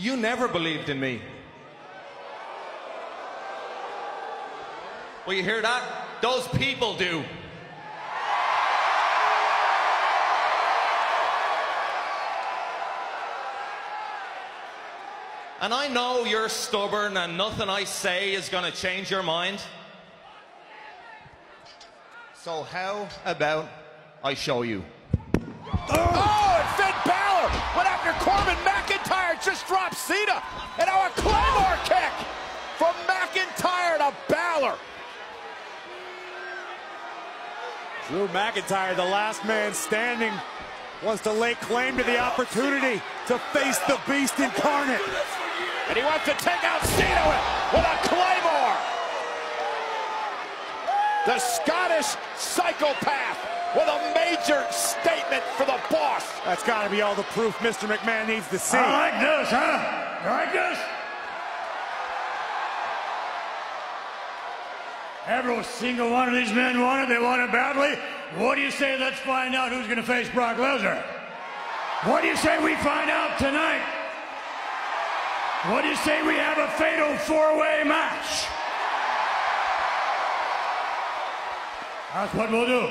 You never believed in me. Well, you hear that? Those people do. And I know you're stubborn and nothing I say is going to change your mind. So how about I show you? Cena. And now a Claymore kick from McIntyre to Balor. Drew McIntyre, the last man standing, wants to lay claim to the opportunity to face the beast incarnate. And he wants to take out Cena with, with a Claymore. The Scottish psychopath with a major statement for the boss. That's got to be all the proof Mr. McMahon needs to see. I like this, huh? Like this? Every single one of these men want it. They want it badly. What do you say? Let's find out who's going to face Brock Lesnar. What do you say we find out tonight? What do you say we have a fatal four-way match? That's what we'll do.